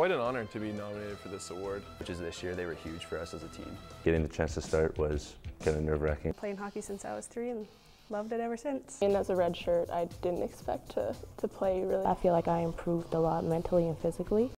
quite an honor to be nominated for this award. Which is this year, they were huge for us as a team. Getting the chance to start was kind of nerve-wracking. Playing hockey since I was three and loved it ever since. And as a red shirt, I didn't expect to, to play really. I feel like I improved a lot mentally and physically.